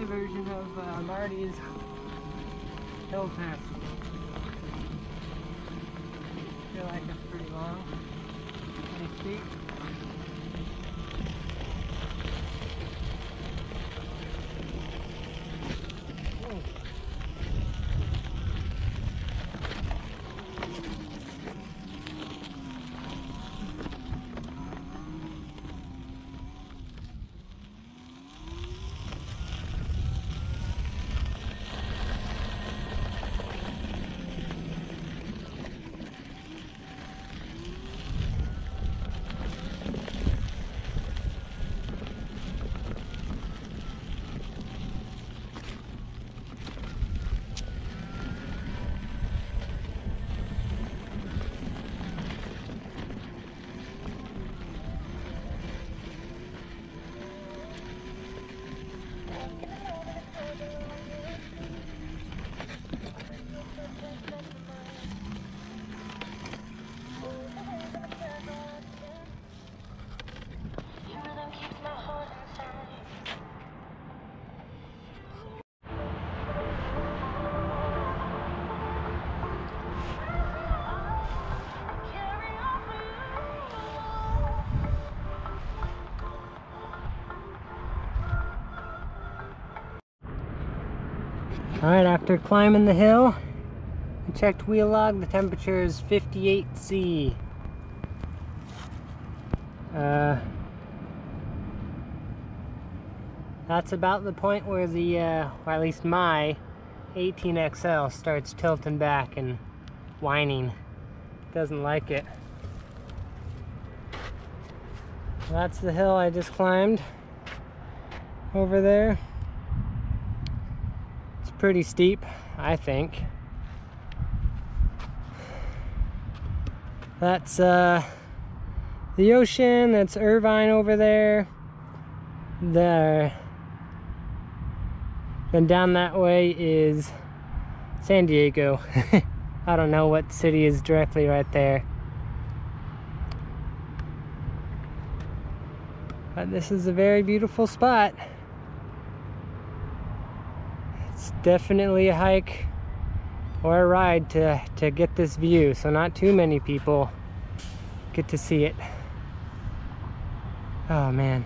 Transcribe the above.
my version of uh, Marty's hill test. feel like it's pretty long, pretty steep. Alright, after climbing the hill, I checked WheelLog, the temperature is 58 C. Uh, that's about the point where the, uh, or at least my 18XL starts tilting back and whining. Doesn't like it. That's the hill I just climbed over there pretty steep, I think. That's uh, the ocean, that's Irvine over there. There. Then down that way is San Diego. I don't know what city is directly right there. But this is a very beautiful spot definitely a hike or a ride to, to get this view. So not too many people get to see it. Oh man.